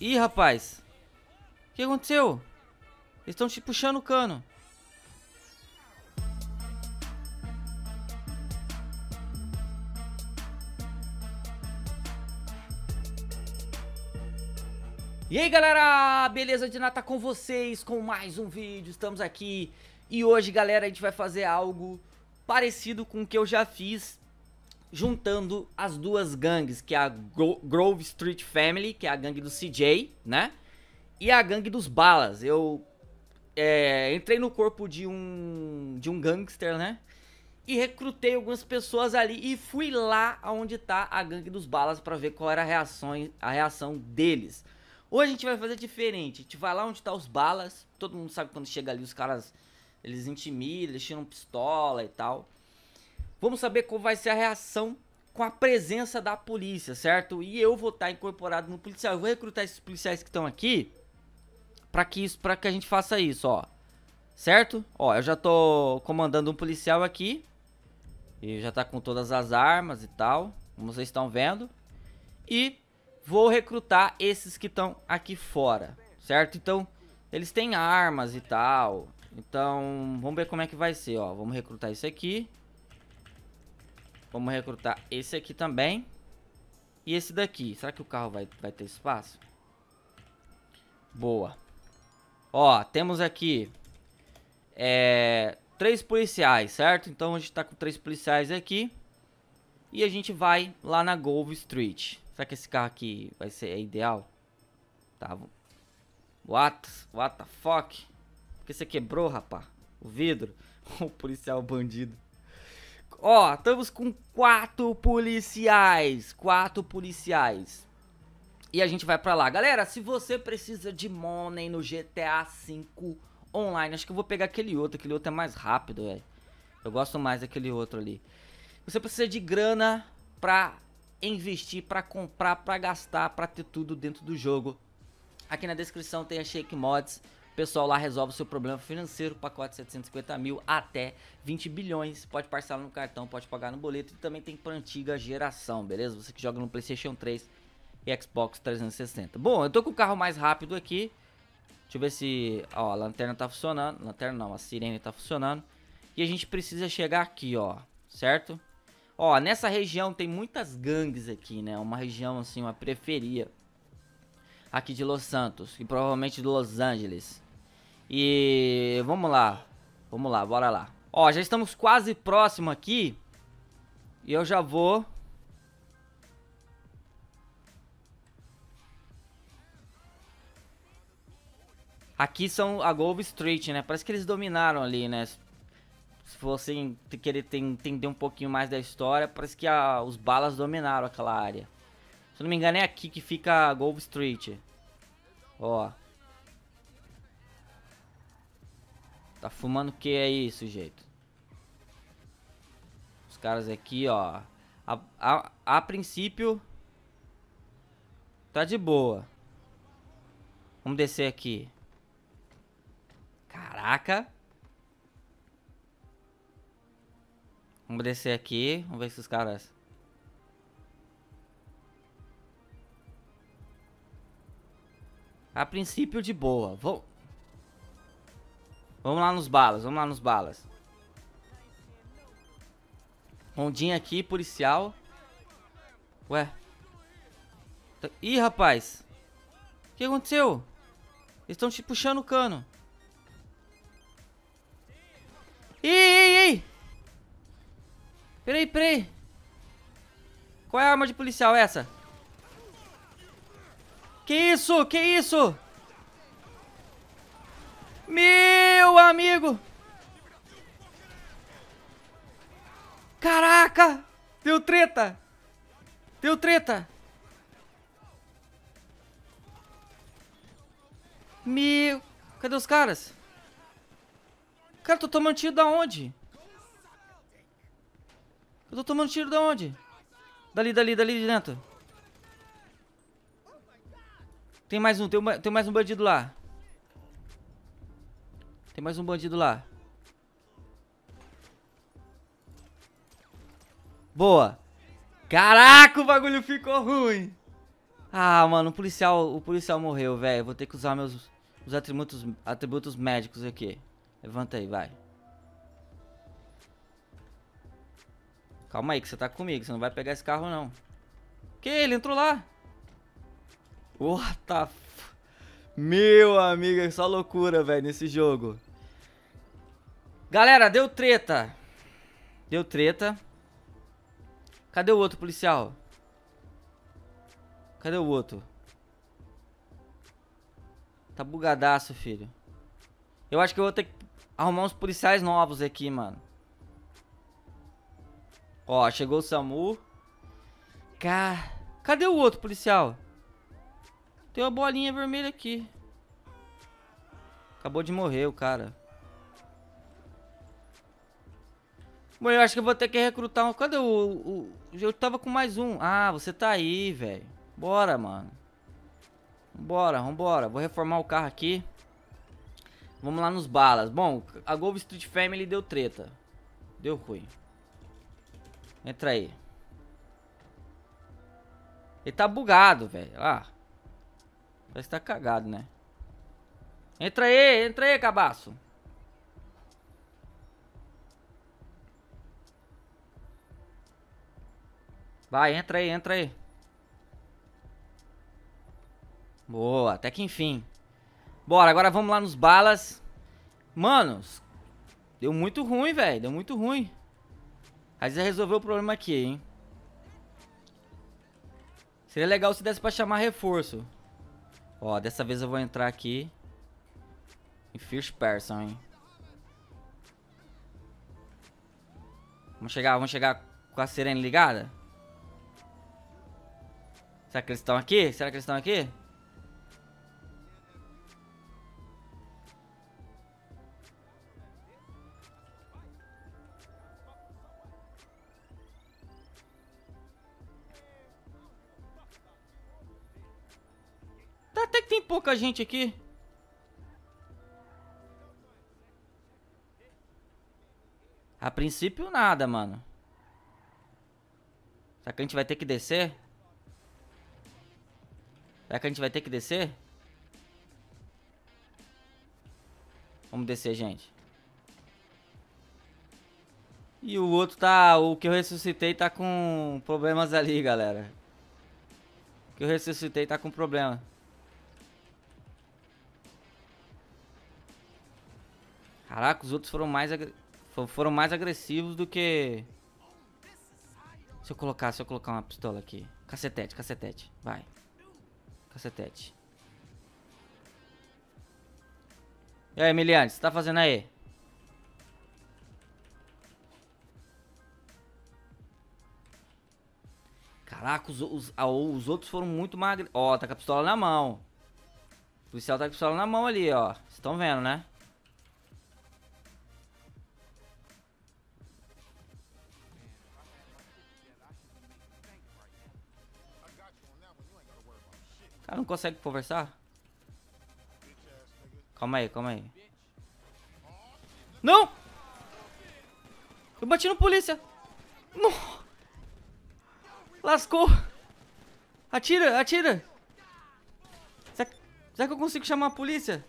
Ih, rapaz. O que aconteceu? Eles estão te puxando o cano. E aí galera, beleza de nata com vocês com mais um vídeo, estamos aqui e hoje galera a gente vai fazer algo parecido com o que eu já fiz juntando as duas gangues, que é a Gro Grove Street Family, que é a gangue do CJ, né, e a gangue dos Balas, eu é, entrei no corpo de um, de um gangster, né, e recrutei algumas pessoas ali e fui lá onde tá a gangue dos Balas para ver qual era a reação, a reação deles. Hoje a gente vai fazer diferente. A gente vai lá onde tá os balas. Todo mundo sabe quando chega ali os caras eles intimidam, eles tiram pistola e tal. Vamos saber qual vai ser a reação com a presença da polícia, certo? E eu vou estar incorporado no policial. Eu vou recrutar esses policiais que estão aqui para que isso, para que a gente faça isso, ó. Certo? Ó, eu já tô comandando um policial aqui. E já tá com todas as armas e tal, como vocês estão vendo. E vou recrutar esses que estão aqui fora, certo? Então, eles têm armas e tal. Então, vamos ver como é que vai ser, ó. Vamos recrutar esse aqui. Vamos recrutar esse aqui também. E esse daqui. Será que o carro vai, vai ter espaço? Boa. Ó, temos aqui... É... Três policiais, certo? Então, a gente tá com três policiais aqui. E a gente vai lá na Grove Street. Será que esse carro aqui vai ser é ideal? Tá. What? What the fuck? Por que você quebrou, rapá? O vidro? o policial bandido. Ó, estamos com quatro policiais. Quatro policiais. E a gente vai pra lá. Galera, se você precisa de money no GTA V online, acho que eu vou pegar aquele outro. Aquele outro é mais rápido, velho. Eu gosto mais daquele outro ali. Você precisa de grana pra investir, para comprar, para gastar, para ter tudo dentro do jogo. Aqui na descrição tem a Shake Mods. O pessoal lá resolve o seu problema financeiro, pacote 750 mil até 20 bilhões. Pode parcelar no cartão, pode pagar no boleto e também tem para antiga geração, beleza? Você que joga no PlayStation 3 e Xbox 360. Bom, eu tô com o carro mais rápido aqui. Deixa eu ver se, ó, a lanterna tá funcionando. Lanterna não, a sirene tá funcionando. E a gente precisa chegar aqui, ó, certo? Ó, nessa região tem muitas gangues aqui, né? Uma região, assim, uma periferia. Aqui de Los Santos. E provavelmente de Los Angeles. E vamos lá. Vamos lá, bora lá. Ó, já estamos quase próximo aqui. E eu já vou... Aqui são a Grove Street, né? Parece que eles dominaram ali, né? se você querer entender um pouquinho mais da história, parece que a, os balas dominaram aquela área. Se não me engano é aqui que fica a Grove Street. Ó. Tá fumando o que aí, sujeito? Os caras aqui, ó. A, a, a princípio... Tá de boa. Vamos descer aqui. Caraca. Vamos descer aqui. Vamos ver se os caras... A princípio de boa. Vou... Vamos lá nos balas. Vamos lá nos balas. Rondinha aqui, policial. Ué. Tá, ih, rapaz. O que aconteceu? Eles estão te puxando o cano. Ih, ih, ih. Peraí, peraí. Qual é a arma de policial essa? Que isso? Que isso? Meu amigo! Caraca! Deu treta! Deu treta! Meu... Cadê os caras? Cara, tô tomando tiro da onde? Eu tô tomando tiro de onde? Dali, dali, dali de dentro. Tem mais um, tem, tem mais um bandido lá. Tem mais um bandido lá. Boa. Caraca, o bagulho ficou ruim. Ah, mano, o policial, o policial morreu, velho. Vou ter que usar meus os atributos, atributos médicos aqui. Levanta aí, vai. Calma aí, que você tá comigo. Você não vai pegar esse carro, não. Que? Ele entrou lá. What the. Meu amigo, é só loucura, velho, nesse jogo. Galera, deu treta. Deu treta. Cadê o outro policial? Cadê o outro? Tá bugadaço, filho. Eu acho que eu vou ter que arrumar uns policiais novos aqui, mano. Ó, chegou o SAMU. Cara, cadê o outro policial? Tem uma bolinha vermelha aqui. Acabou de morrer o cara. Bom, eu acho que eu vou ter que recrutar um... Cadê o, o... Eu tava com mais um. Ah, você tá aí, velho. Bora, mano. Bora, vambora. Vou reformar o carro aqui. Vamos lá nos balas. Bom, a Golf Street Family deu treta. Deu ruim. Entra aí. Ele tá bugado, velho. Ah. Parece que tá cagado, né? Entra aí, entra aí, cabaço. Vai, entra aí, entra aí. Boa, até que enfim. Bora, agora vamos lá nos balas. Manos, deu muito ruim, velho. Deu muito ruim. Mas já resolveu o problema aqui, hein. Seria legal se desse pra chamar reforço. Ó, dessa vez eu vou entrar aqui. Em first person, hein. Vamos chegar, vamos chegar com a sirene ligada? Será que eles estão aqui? Será que eles estão aqui? Tem pouca gente aqui. A princípio nada, mano. Será que a gente vai ter que descer? Será que a gente vai ter que descer? Vamos descer, gente. E o outro tá... O que eu ressuscitei tá com problemas ali, galera. O que eu ressuscitei tá com problema. Caraca, os outros foram mais, foram mais agressivos do que... Se eu colocar, se eu colocar uma pistola aqui. Cacetete, cacetete. Vai. Cacetete. E aí, Emiliano, o que você tá fazendo aí? Caraca, os, os, os outros foram muito mais... Ó, tá com a pistola na mão. O policial tá com a pistola na mão ali, ó. Vocês estão vendo, né? Cara, não consegue conversar? Calma aí, calma aí. Não! Eu bati no polícia! Não! Lascou! Atira, atira! Será, será que eu consigo chamar a polícia?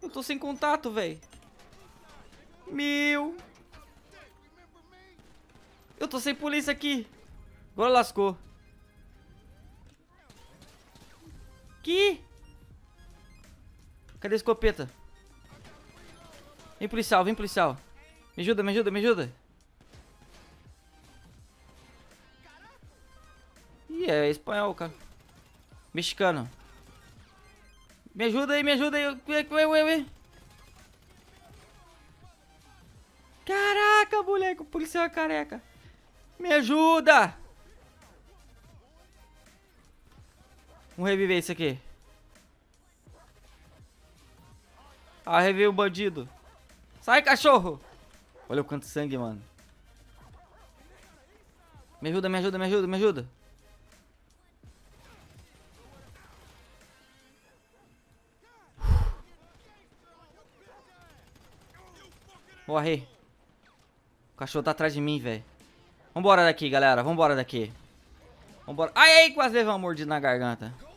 Eu tô sem contato, velho. Meu! Eu tô sem polícia aqui. Agora lascou. Aqui. Cadê a escopeta? Vem policial, vem policial. Me ajuda, me ajuda, me ajuda. Ih, é espanhol, cara. Mexicano. Me ajuda aí, me ajuda aí. Ué, ué, ué. Caraca, moleque, o policial é careca. Me ajuda! Vamos reviver isso aqui. Ah, reviver o bandido. Sai, cachorro! Olha o quanto sangue, mano. Me ajuda, me ajuda, me ajuda, me ajuda. Morri. O cachorro tá atrás de mim, velho. Vambora daqui, galera. Vambora daqui. Vambora. Ai, ai, quase levou uma mordida na garganta.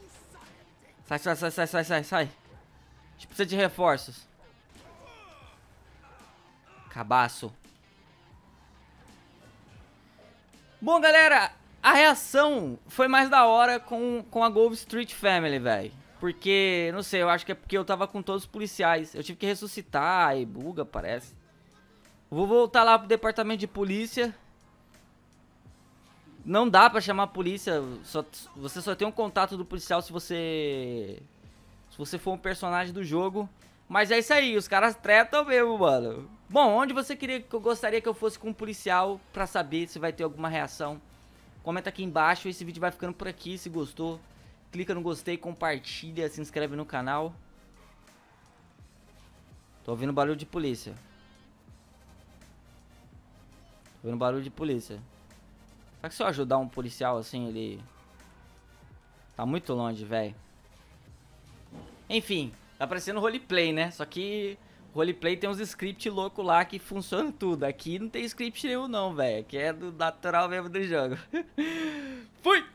Sai, sai, sai, sai, sai, sai, sai. A gente precisa de reforços. Cabaço. Bom, galera, a reação foi mais da hora com, com a Golf Street Family, velho. Porque, não sei, eu acho que é porque eu tava com todos os policiais. Eu tive que ressuscitar e buga, parece. Vou voltar lá pro departamento de polícia. Não dá pra chamar a polícia. Só, você só tem um contato do policial se você... Se você for um personagem do jogo. Mas é isso aí, os caras tretam mesmo, mano. Bom, onde você queria que eu gostaria que eu fosse com um policial pra saber se vai ter alguma reação? Comenta aqui embaixo, esse vídeo vai ficando por aqui, se gostou. Clica no gostei, compartilha, se inscreve no canal. Tô ouvindo barulho de polícia. Tô ouvindo barulho de polícia. Será que se eu ajudar um policial assim, ele... Tá muito longe, velho. Enfim, Tá parecendo roleplay, né? Só que roleplay tem uns script louco lá que funciona tudo. Aqui não tem script nenhum não, velho. Aqui é do natural mesmo do jogo. Fui!